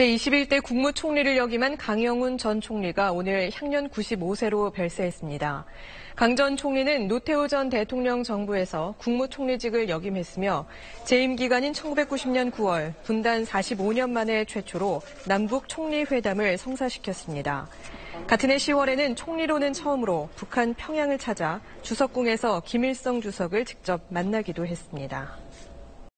제21대 국무총리를 역임한 강영훈 전 총리가 오늘 향년 95세로 별세했습니다. 강 전 총리는 노태우 전 대통령 정부에서 국무총리직을 역임했으며 재임 기간인 1990년 9월 분단 45년 만에 최초로 남북 총리 회담을 성사시켰습니다. 같은 해 10월에는 총리로는 처음으로 북한 평양을 찾아 주석궁에서 김일성 주석을 직접 만나기도 했습니다.